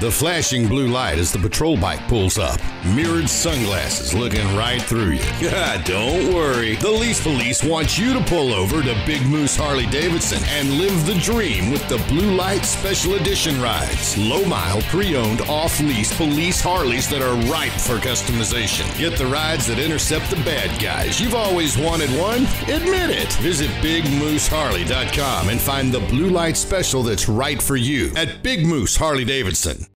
The flashing blue light as the patrol bike pulls up. Mirrored sunglasses looking right through you. Ah, don't worry. The Lease Police want you to pull over to Big Moose Harley Davidson and live the dream with the Blue Light Special Edition rides. Low mile, pre owned, off lease police Harleys that are ripe for customization. Get the rides that intercept the bad guys. You've always wanted one? Admit it. Visit BigMooseHarley.com and find the Blue Light Special that's right for you at Big Moose Harley Davidson.